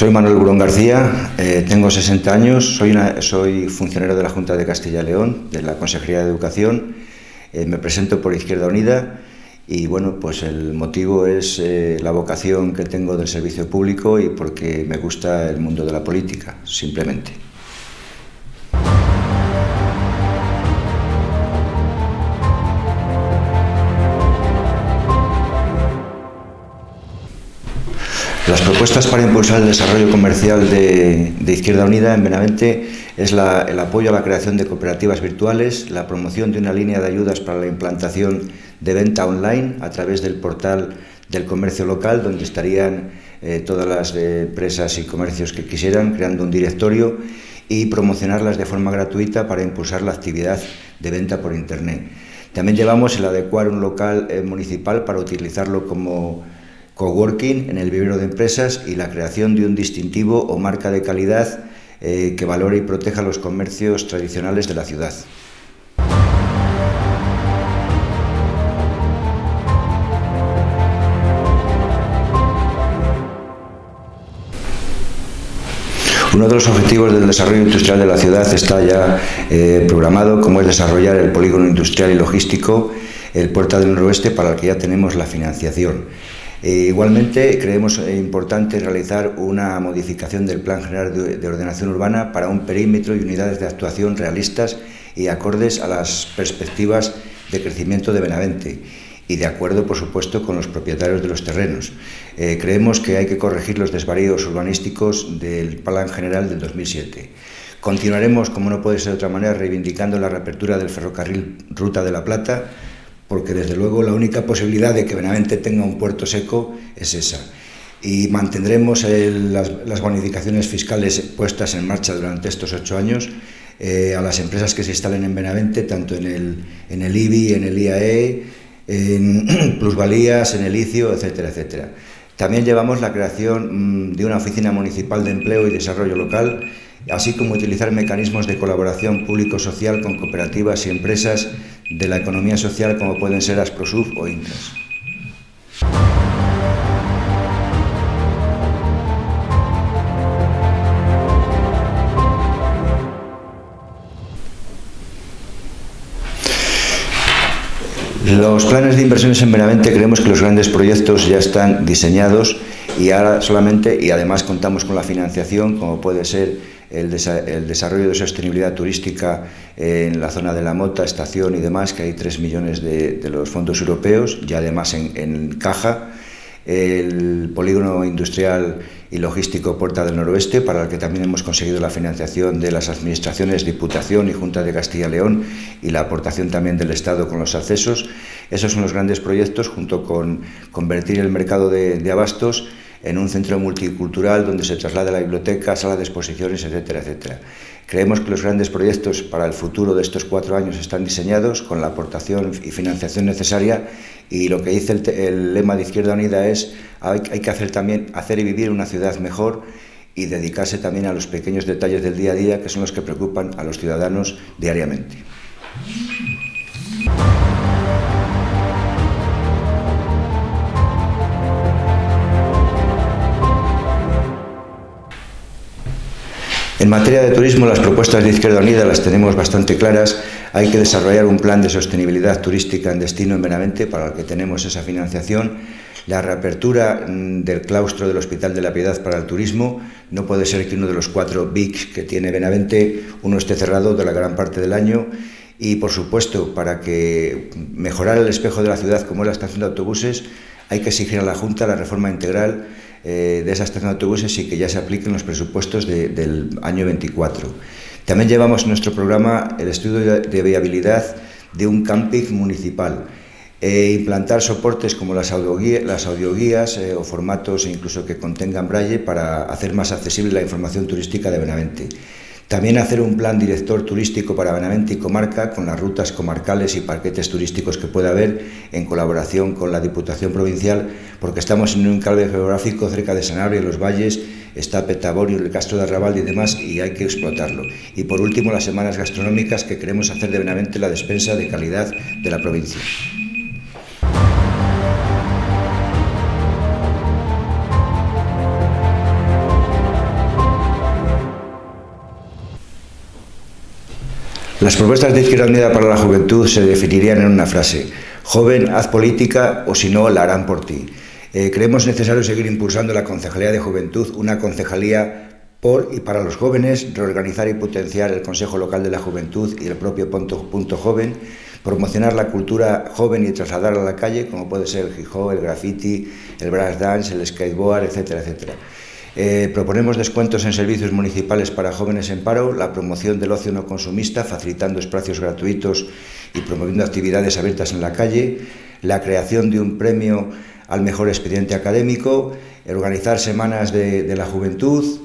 Soy Manuel Burón García, eh, tengo 60 años, soy, soy, funcionario de la Junta de Castilla y León, de la Consejería de Educación. Eh, me presento por Izquierda Unida y bueno, pues el motivo es eh, la vocación que tengo del servicio público y porque me gusta el mundo de la política, simplemente. Propuestas para impulsar el desarrollo comercial de, Izquierda Unida en Benavente es el apoyo a la creación de cooperativas virtuales, la promoción de una línea de ayudas para la implantación de venta online a través del portal del comercio local, donde estarían eh, todas las eh, empresas y comercios que quisieran, creando un directorio y promocionarlas de forma gratuita para impulsar la actividad de venta por Internet. También llevamos el adecuar un local eh, municipal para utilizarlo como coworking en el vivero de empresas y la creación de un distintivo o marca de calidad eh, que valore y proteja los comercios tradicionales de la ciudad. Uno de los objetivos del desarrollo industrial de la ciudad está ya eh, programado, como es desarrollar el polígono industrial y logístico, el Puerta del Noroeste, para el que ya tenemos la financiación. Eh, igualmente, creemos eh, importante realizar una modificación del Plan General de, Ordenación Urbana para un perímetro y unidades de actuación realistas y acordes a las perspectivas de crecimiento de Benavente y de acuerdo, por supuesto, con los propietarios de los terrenos. Eh, creemos que hay que corregir los desvaríos urbanísticos del Plan General del 2007. Continuaremos, como no puede ser de otra manera, reivindicando la reapertura del ferrocarril Ruta de la Plata, porque desde luego la única posibilidad de que Benavente tenga un puerto seco es esa. Y mantendremos las, bonificaciones fiscales puestas en marcha durante estos ocho años eh, a las empresas que se instalen en Benavente, tanto en el, en el IBI, en el IAE, en plusvalías, en el ICIO, etcétera, etcétera. También llevamos la creación mm, de una oficina municipal de empleo y desarrollo local, así como utilizar mecanismos de colaboración público-social con cooperativas y empresas de la economía social como pueden ser Asprosuf o INCAS. Los planes de inversiones en Benavente creemos que los grandes proyectos ya están diseñados y ahora solamente, y además contamos con la financiación, como puede ser el, desarrollo de sostenibilidad turística en la zona de la Mota, estación y demás, que hay 3 millones de, los fondos europeos, y además en, caja, el polígono industrial y logístico Puerta del Noroeste, para el que también hemos conseguido la financiación de las administraciones Diputación y Junta de Castilla y León y la aportación también del Estado con los accesos. Esos son los grandes proyectos, junto con convertir el mercado de abastos en un centro multicultural donde se traslada la biblioteca, sala de exposiciones, etcétera, etcétera. Creemos que los grandes proyectos para el futuro de estos cuatro años están diseñados con la aportación y financiación necesaria y lo que dice el, lema de Izquierda Unida es hay, hay que hacer también hacer y vivir una ciudad mejor y dedicarse también a los pequeños detalles del día a día que son los que preocupan a los ciudadanos diariamente. En materia de turismo, las propuestas de Izquierda Unida las tenemos bastante claras. Hay que desarrollar un plan de sostenibilidad turística en destino en Benavente, para el que tenemos esa financiación. La reapertura mm, del claustro del Hospital de la Piedad para el turismo. No puede ser que uno de los cuatro BICs que tiene Benavente, uno esté cerrado de la gran parte del año. Y, por supuesto, para que mejorar el espejo de la ciudad, como es la estación de autobuses, hay que exigir a la Junta la reforma integral eh, de esas estación de autobuses y que ya se apliquen los presupuestos del año 24. También llevamos en nuestro programa el estudio de viabilidad de un camping municipal. E implantar soportes como las, audioguías, eh, o formatos incluso que contengan braille para hacer más accesible la información turística de Benavente. También hacer un plan director turístico para Benavente y comarca con las rutas comarcales y parquetes turísticos que pueda haber en colaboración con la Diputación Provincial, porque estamos en un enclave geográfico cerca de Sanabria, los valles, está Petaborio, el Castro de Arrabal y demás, y hay que explotarlo. Y por último, las semanas gastronómicas que queremos hacer de Benavente la despensa de calidad de la provincia. Las propuestas de Izquierda Unida para la Juventud se definirían en una frase. Joven, haz política o si no, la harán por ti. Eh, creemos necesario seguir impulsando la Concejalía de Juventud, una concejalía por y para los jóvenes, reorganizar y potenciar el Consejo Local de la Juventud y el propio punto, Joven, promocionar la cultura joven y trasladarla a la calle, como puede ser el hip el graffiti, el brass dance, el skateboard, etcétera, etcétera. Eh, proponemos descuentos en servicios municipales para jóvenes en paro, la promoción del ocio no consumista, facilitando espacios gratuitos y promoviendo actividades abiertas en la calle, la creación de un premio al mejor expediente académico, organizar semanas de, la juventud,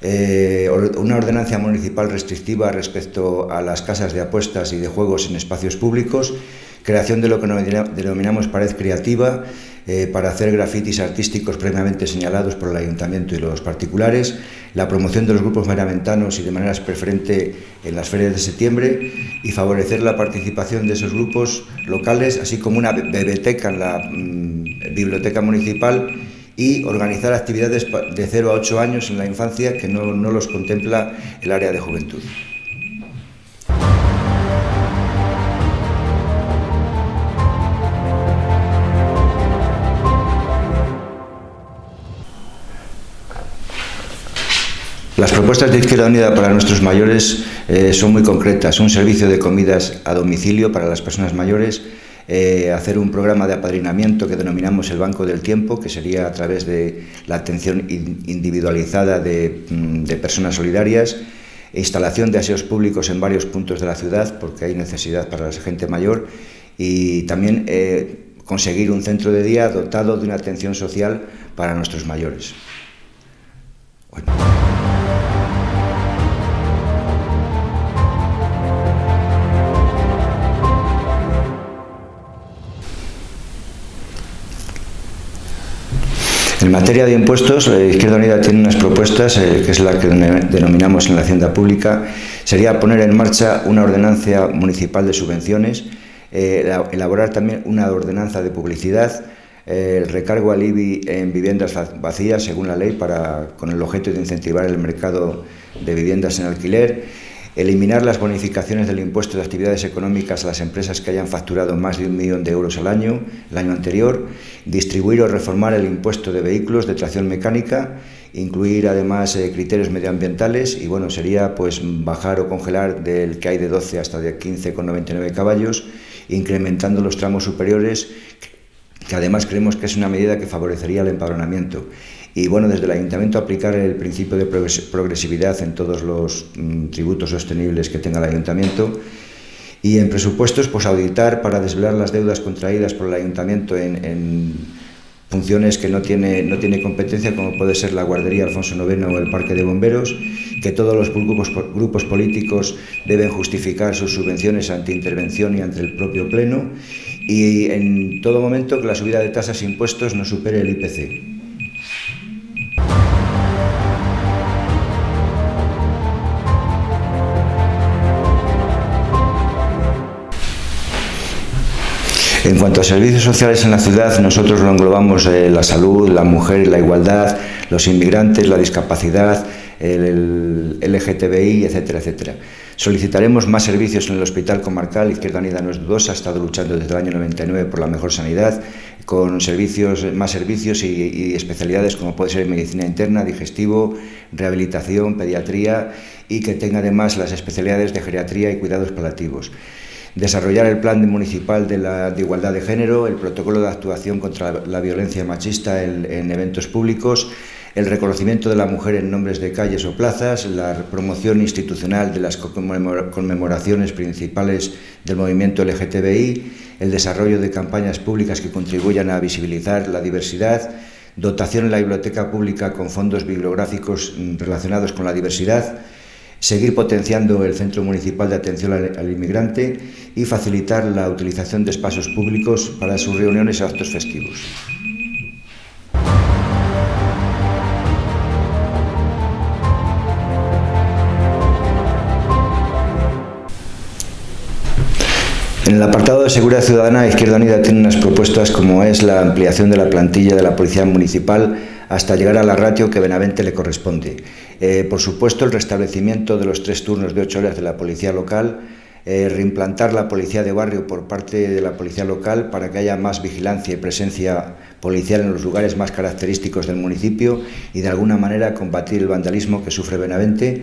eh, una ordenanza municipal restrictiva respecto a las casas de apuestas y de juegos en espacios públicos, creación de lo que denominamos pared creativa, eh, para hacer grafitis artísticos previamente señalados por el ayuntamiento y los particulares, la promoción de los grupos meramentanos y de manera preferente en las ferias de septiembre y favorecer la participación de esos grupos locales, así como una biblioteca en la mm, biblioteca municipal y organizar actividades de 0 a 8 años en la infancia que no, no los contempla el área de juventud. Las propuestas de Izquierda Unida para nuestros mayores eh, son muy concretas. Un servicio de comidas a domicilio para las personas mayores, eh, hacer un programa de apadrinamiento que denominamos el Banco del Tiempo, que sería a través de la atención individualizada de, mm, personas solidarias, instalación de aseos públicos en varios puntos de la ciudad, porque hay necesidad para la gente mayor, y también eh, conseguir un centro de día dotado de una atención social para nuestros mayores. En materia de impuestos, la Izquierda Unida tiene unas propuestas, eh, que es la que denominamos en la Hacienda Pública, sería poner en marcha una ordenanza municipal de subvenciones, eh, elaborar también una ordenanza de publicidad, eh, el recargo al IBI en viviendas vacías, según la ley, para, con el objeto de incentivar el mercado de viviendas en alquiler, eliminar las bonificaciones del impuesto de actividades económicas a las empresas que hayan facturado más de un millón de euros al año, el año anterior, distribuir o reformar el impuesto de vehículos de tracción mecánica, incluir además eh, criterios medioambientales. Y bueno, sería pues bajar o congelar del que hay de 12 hasta de 15,99 caballos, incrementando los tramos superiores, que además creemos que es una medida que favorecería el empadronamiento y bueno, desde el ayuntamiento aplicar el principio de progresividad en todos los mm, tributos sostenibles que tenga el ayuntamiento y en presupuestos pues auditar para desvelar las deudas contraídas por el ayuntamiento en, funciones que no tiene, no tiene competencia, como puede ser la guardería Alfonso IX o el parque de bomberos, que todos los grupos, grupos políticos deben justificar sus subvenciones ante intervención y ante el propio Pleno, y en todo momento que la subida de tasas e impuestos no supere el IPC. En cuanto a servicios sociales en la ciudad, nosotros lo englobamos eh, la salud, la mujer, la igualdad, los inmigrantes, la discapacidad, el, LGTBI, etcétera, etcétera. Solicitaremos más servicios en el Hospital Comarcal. Izquierda Unida no es dudosa, ha estado luchando desde el año 99 por la mejor sanidad, con servicios, más servicios y, y especialidades como puede ser medicina interna, digestivo, rehabilitación, pediatría y que tenga además las especialidades de geriatría y cuidados paliativos desarrollar el plan municipal de, la, igualdad de género, el protocolo de actuación contra la violencia machista en, eventos públicos, el reconocimiento de la mujer en nombres de calles o plazas, la promoción institucional de las conmemoraciones principales del movimiento LGTBI, el desarrollo de campañas públicas que contribuyan a visibilizar la diversidad, dotación en la biblioteca pública con fondos bibliográficos relacionados con la diversidad, seguir potenciando el Centro Municipal de Atención al, Inmigrante y facilitar la utilización de espacios públicos para sus reuniones y actos festivos. En el apartado de seguridad ciudadana, Izquierda Unida tiene unas propuestas como es la ampliación de la plantilla de la Policía Municipal hasta llegar a la ratio que Benavente le corresponde. Eh, por supuesto, el restablecimiento de los tres turnos de ocho horas de la Policía Local, eh, reimplantar la policía de barrio por parte de la policía local para que haya más vigilancia y presencia policial en los lugares más característicos del municipio y de alguna manera combatir el vandalismo que sufre Benavente,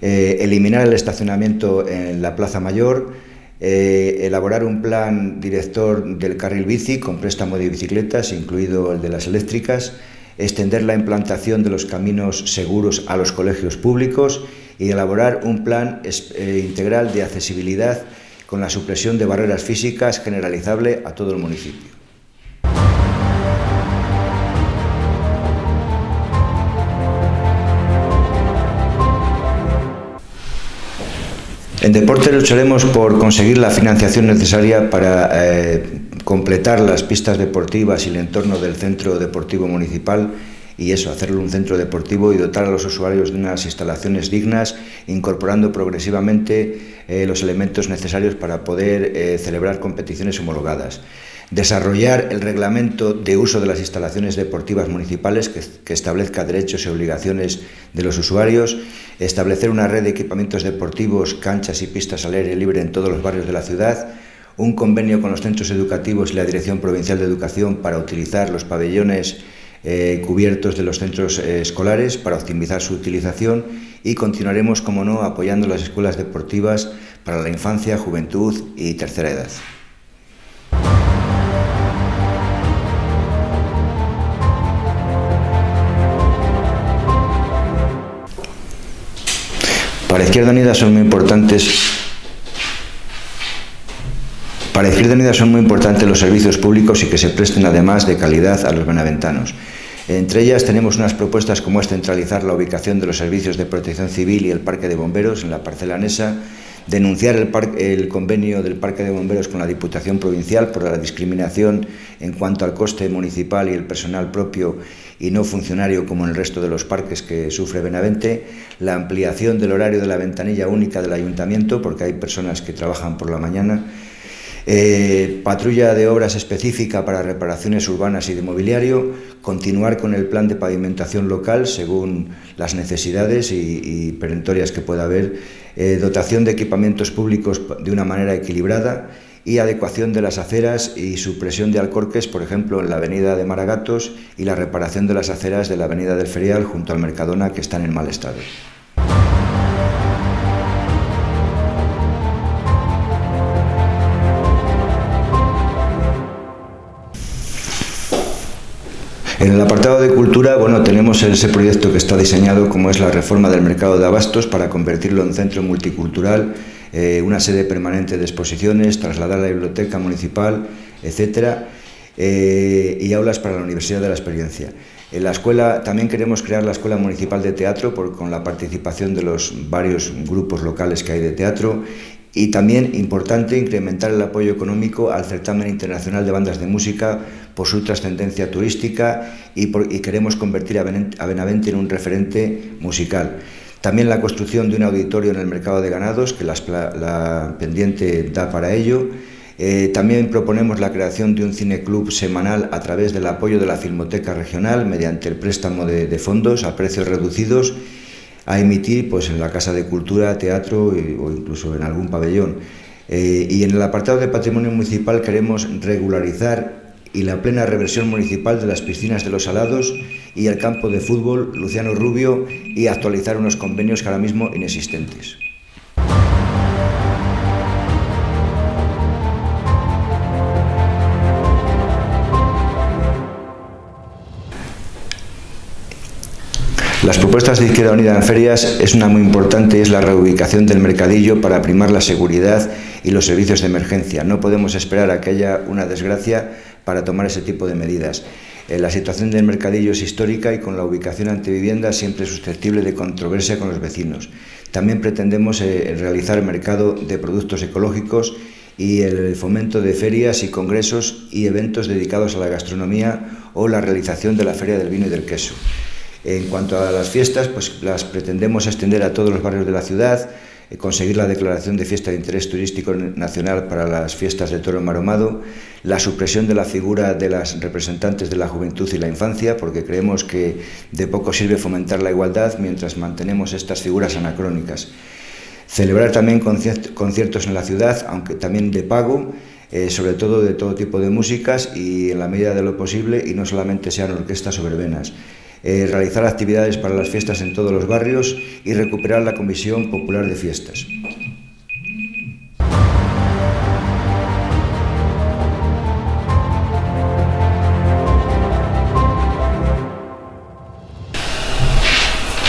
eh, eliminar el estacionamiento en la Plaza Mayor, eh, elaborar un plan director del carril bici con préstamo de bicicletas, incluido el de las eléctricas, extender la implantación de los caminos seguros a los colegios públicos y elaborar un plan eh, integral de accesibilidad con la supresión de barreras físicas generalizable a todo el municipio. En deporte lucharemos por conseguir la financiación necesaria para eh, completar las pistas deportivas y el entorno del centro deportivo municipal y eso, hacerlo un centro deportivo y dotar a los usuarios de unas instalaciones dignas, incorporando progresivamente eh, los elementos necesarios para poder eh, celebrar competiciones homologadas. Desarrollar el reglamento de uso de las instalaciones deportivas municipales que, que establezca derechos y obligaciones de los usuarios, establecer una red de equipamientos deportivos, canchas y pistas al aire libre en todos los barrios de la ciudad, un convenio con los centros educativos y la Dirección Provincial de Educación para utilizar los pabellones eh, cubiertos de los centros eh, escolares para optimizar su utilización y continuaremos, como no, apoyando las escuelas deportivas para la infancia, juventud y tercera edad. Para Izquierda Unida son muy importantes para Izquierda Unida son muy importantes los servicios públicos y que se presten además de calidad a los benaventanos. Entre ellas tenemos unas propuestas como es centralizar la ubicación de los servicios de protección civil y el parque de bomberos en la parcela anesa, denunciar el, el, convenio del Parque de Bomberos con la Diputación Provincial por la discriminación en cuanto al coste municipal y el personal propio y no funcionario como en el resto de los parques que sufre Benavente, la ampliación del horario de la ventanilla única del ayuntamiento, porque hay personas que trabajan por la mañana, eh, patrulla de obras específica para reparaciones urbanas y de mobiliario, continuar con el plan de pavimentación local según las necesidades y, perentorias que pueda haber, eh, dotación de equipamientos públicos de una manera equilibrada y adecuación de las aceras y supresión de alcorques, por ejemplo, en la avenida de Maragatos y la reparación de las aceras de la avenida del Ferial junto al Mercadona que están en mal estado. En el apartado de cultura, bueno, tenemos ese proyecto que está diseñado como es la reforma del mercado de abastos para convertirlo en centro multicultural, eh, una sede permanente de exposiciones, trasladar la biblioteca municipal, etcétera, eh, y aulas para la Universidad de la Experiencia. En la escuela también queremos crear la Escuela Municipal de Teatro con la participación de los varios grupos locales que hay de teatro y también importante incrementar el apoyo económico al certamen internacional de bandas de música por su trascendencia turística y, queremos convertir a Benavente en un referente musical. También la construcción de un auditorio en el mercado de ganados, que la, pendiente da para ello. Eh, también proponemos la creación de un cineclub semanal a través del apoyo de la Filmoteca Regional mediante el préstamo de, de fondos a precios reducidos a emitir pues, en la Casa de Cultura, teatro o incluso en algún pabellón. Eh, y en el apartado de patrimonio municipal queremos regularizar y la plena reversión municipal de las piscinas de los Salados y el campo de fútbol Luciano Rubio y actualizar unos convenios que ahora mismo inexistentes. Las propuestas de Izquierda Unida en ferias es una muy importante y es la reubicación del mercadillo para primar la seguridad y los servicios de emergencia. No podemos esperar a que haya una desgracia para tomar ese tipo de medidas. Eh, la situación del mercadillo es histórica y con la ubicación ante vivienda siempre susceptible de controversia con los vecinos. También pretendemos eh, realizar mercado de productos ecológicos y el fomento de ferias y congresos y eventos dedicados a la gastronomía o la realización de la Feria del Vino y del Queso. En cuanto a las fiestas, pues las pretendemos extender a todos los barrios de la ciudad, eh, conseguir la declaración de fiesta de interés turístico nacional para las fiestas de Toro Maromado, la supresión de la figura de las representantes de la juventud y la infancia, porque creemos que de poco sirve fomentar la igualdad mientras mantenemos estas figuras anacrónicas. Celebrar también conciertos en la ciudad, aunque también de pago, eh, sobre todo de todo tipo de músicas y en la medida de lo posible, y no solamente sean orquestas o verbenas. Eh, realizar actividades para las fiestas en todos los barrios y recuperar la Comisión Popular de Fiestas.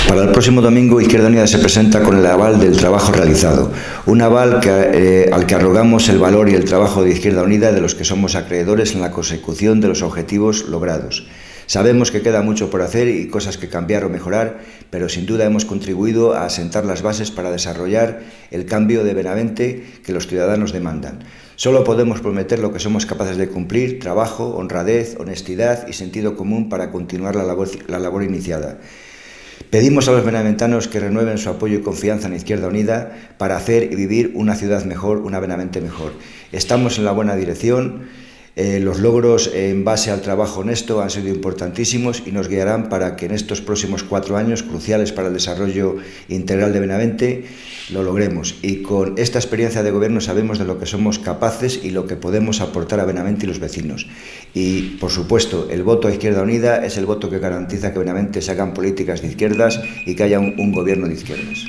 Para el próximo domingo, Izquierda Unida se presenta con el aval del trabajo realizado, un aval eh, al que arrogamos el valor y el trabajo de Izquierda Unida de los que somos acreedores en la consecución de los objetivos logrados. Sabemos que queda mucho por hacer y cosas que cambiar o mejorar, pero sin duda hemos contribuido a asentar las bases para desarrollar el cambio de Benavente que los ciudadanos demandan. Solo podemos prometer lo que somos capaces de cumplir, trabajo, honradez, honestidad y sentido común para continuar la labor, la labor iniciada. Pedimos a los benaventanos que renueven su apoyo y confianza en Izquierda Unida para hacer y vivir una ciudad mejor, una Benavente mejor. Estamos en la buena dirección. Eh, los logros en base al trabajo honesto han sido importantísimos y nos guiarán para que en estos próximos cuatro años, cruciales para el desarrollo integral de Benavente, lo logremos. Y con esta experiencia de gobierno sabemos de lo que somos capaces y lo que podemos aportar a Benavente y los vecinos. Y, por supuesto, el voto a Izquierda Unida es el voto que garantiza que Benavente se hagan políticas de izquierdas y que haya un, un gobierno de izquierdas.